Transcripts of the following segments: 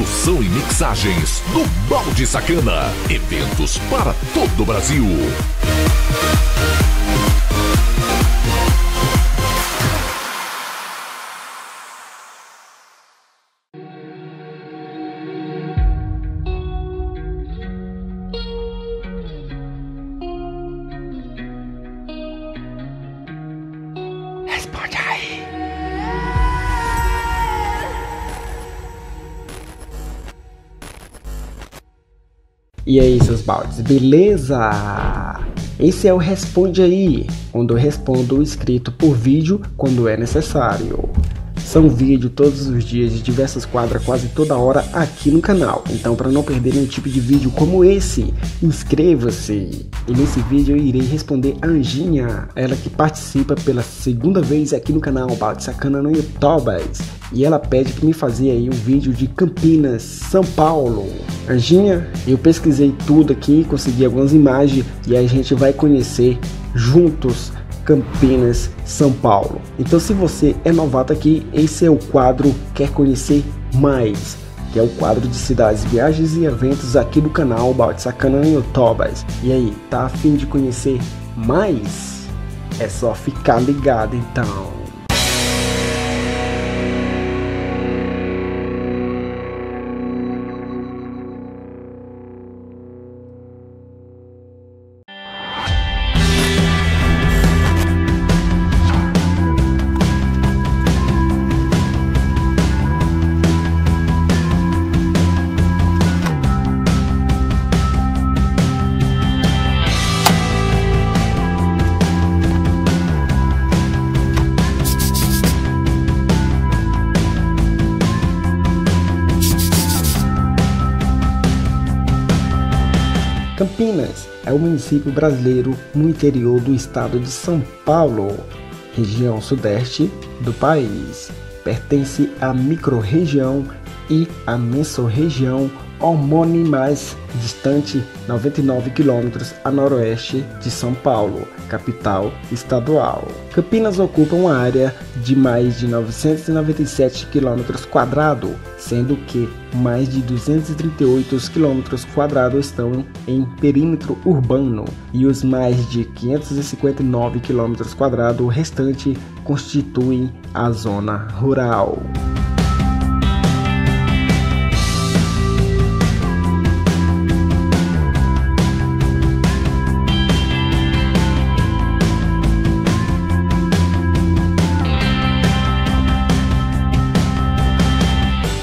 Produção e mixagens do Balde Sacana. Eventos para todo o Brasil. E aí, seus baldes, beleza? Esse é o Responde aí, onde eu respondo o escrito por vídeo quando é necessário. São vídeos todos os dias de diversas quadras quase toda hora aqui no canal. Então para não perder nenhum tipo de vídeo como esse, inscreva-se. E nesse vídeo eu irei responder a Anjinha, ela que participa pela segunda vez aqui no canal Balde Sacana no YouTube. E ela pede para me fazer aí um vídeo de Campinas, São Paulo. Anjinha, eu pesquisei tudo aqui, consegui algumas imagens e a gente vai conhecer juntos Campinas, São Paulo. Então, se você é novato aqui, esse é o quadro Quer Conhecer Mais, que é o quadro de cidades, viagens e eventos aqui do canal Balde Sacana em Otobas. E aí, tá afim de conhecer mais? É só ficar ligado então. Campinas é um município brasileiro no interior do estado de São Paulo, região sudeste do país. Pertence à microrregião e à mesorregião homônimas, distante 99 quilômetros a noroeste de São Paulo, capital estadual. Campinas ocupa uma área de mais de 997 quilômetros quadrados, sendo que mais de 238 quilômetros quadrados estão em perímetro urbano e os mais de 559 quilômetros quadrados restante constituem a zona rural.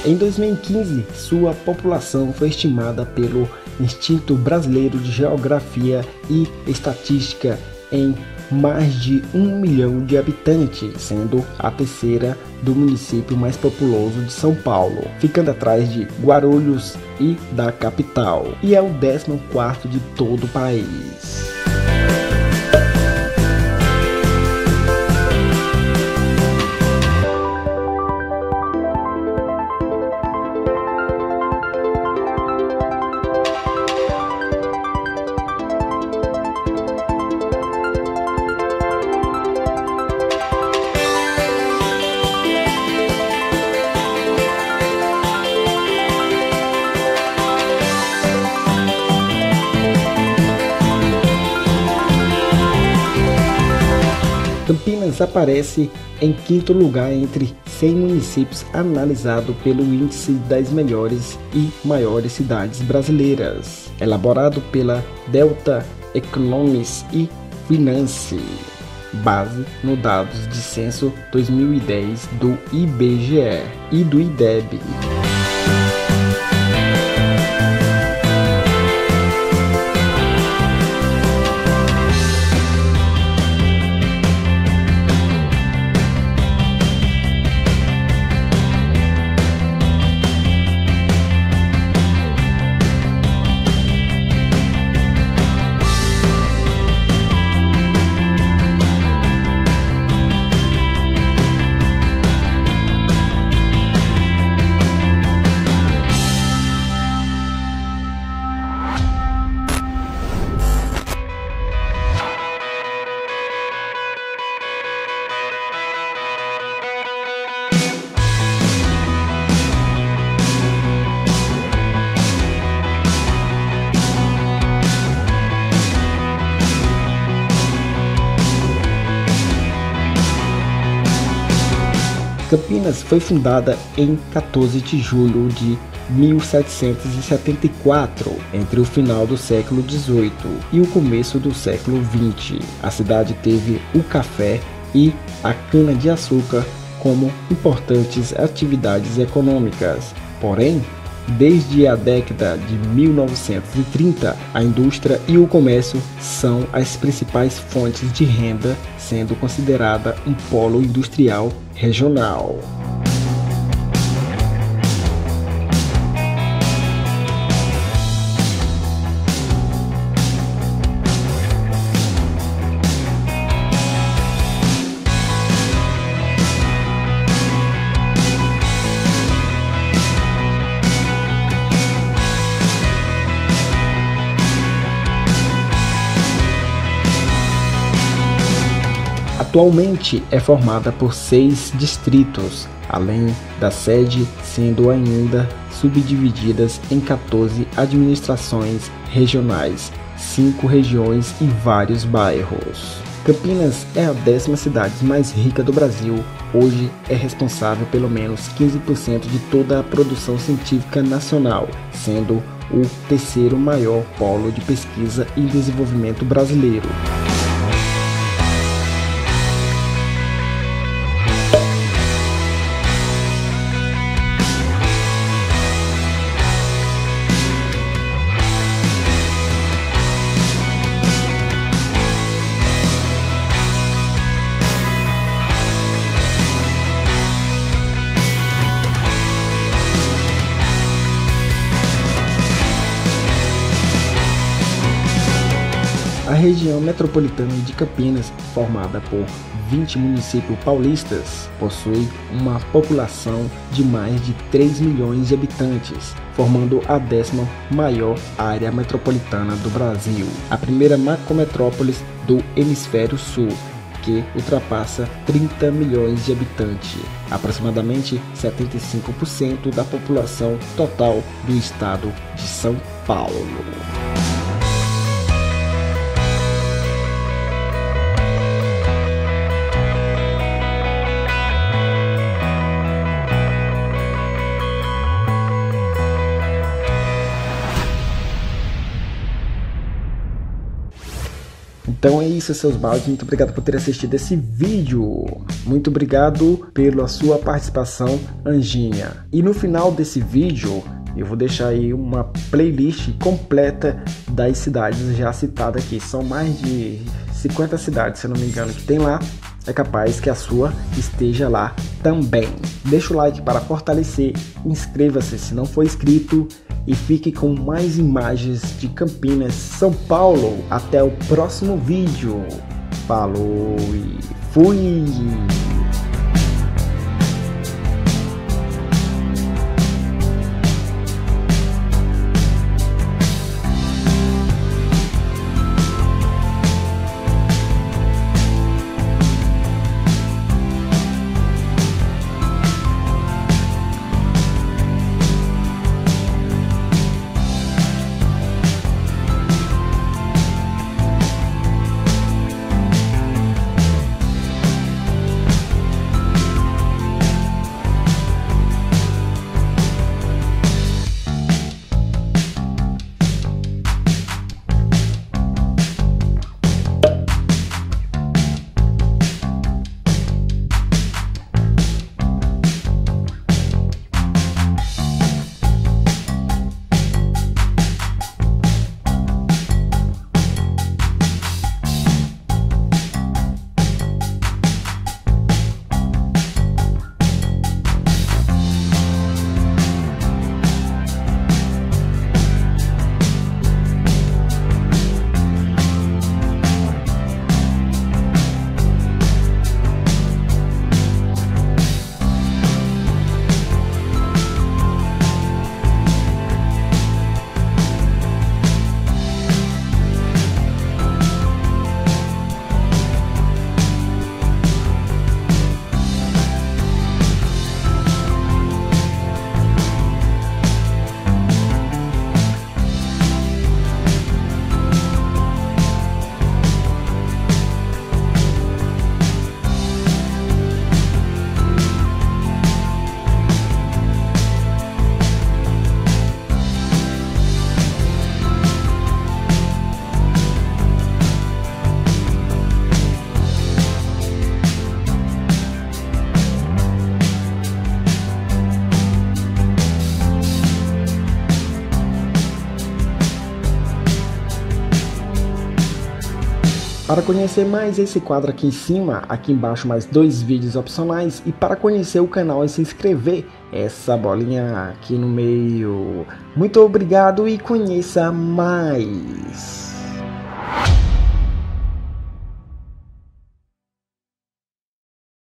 Em 2015, sua população foi estimada pelo Instituto Brasileiro de Geografia e Estatística em mais de um milhão de habitantes, sendo a terceira do município mais populoso de São Paulo, ficando atrás de Guarulhos e da capital, e é o 14 quarto de todo o país. Aparece em quinto lugar entre 100 municípios analisado pelo Índice das Melhores e Maiores Cidades Brasileiras, elaborado pela Delta Economics e Finance, base no dados de censo 2010 do IBGE e do IDEB. Campinas foi fundada em 14 de julho de 1774, entre o final do século XVIII e o começo do século XX. A cidade teve o café e a cana-de-açúcar como importantes atividades econômicas. Porém, Desde a década de 1930, a indústria e o comércio são as principais fontes de renda, sendo considerada um polo industrial regional. Atualmente é formada por seis distritos, além da sede sendo ainda subdivididas em 14 administrações regionais, cinco regiões e vários bairros. Campinas é a décima cidade mais rica do Brasil. Hoje é responsável pelo menos 15% de toda a produção científica nacional, sendo o terceiro maior polo de pesquisa e desenvolvimento brasileiro. Região metropolitana de Campinas, formada por 20 municípios paulistas, possui uma população de mais de 3 milhões de habitantes, formando a décima maior área metropolitana do Brasil, a primeira macrometrópolis do hemisfério sul, que ultrapassa 30 milhões de habitantes, aproximadamente 75% da população total do estado de São Paulo. Então é isso, seus baldes. Muito obrigado por ter assistido esse vídeo. Muito obrigado pela sua participação, Anjinha. E no final desse vídeo, eu vou deixar aí uma playlist completa das cidades já citadas aqui. São mais de 50 cidades, se eu não me engano, que tem lá. É capaz que a sua esteja lá também. Deixa o like para fortalecer, inscreva-se se não for inscrito e fique com mais imagens de Campinas, São Paulo. Até o próximo vídeo. Falou e fui! Para conhecer mais esse quadro aqui em cima, aqui embaixo mais dois vídeos opcionais e para conhecer o canal e se inscrever, essa bolinha aqui no meio. Muito obrigado e conheça mais!